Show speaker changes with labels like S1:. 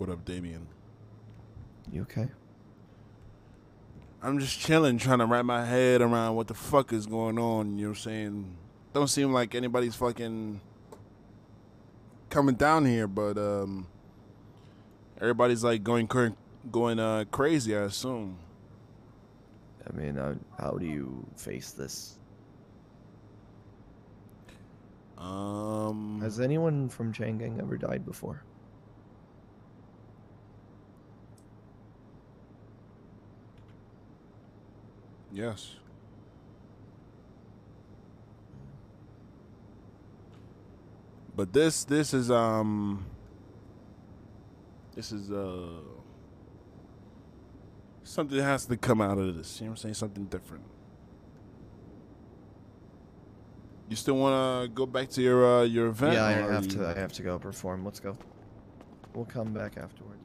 S1: What up, Damien?
S2: You okay?
S1: I'm just chilling, trying to wrap my head around what the fuck is going on. You know what I'm saying? Don't seem like anybody's fucking coming down here, but um, everybody's like going cur- going uh, crazy. I assume.
S2: I mean, uh, how do you face this?
S1: Um,
S2: Has anyone from Chang Gang ever died before?
S1: Yes. But this this is um this is uh something has to come out of this. You know what I'm saying? Something different. You still want to go back to your uh, your event?
S2: yeah, I have
S1: you-
S2: to. I have to go perform. Let's go. We'll come back afterwards.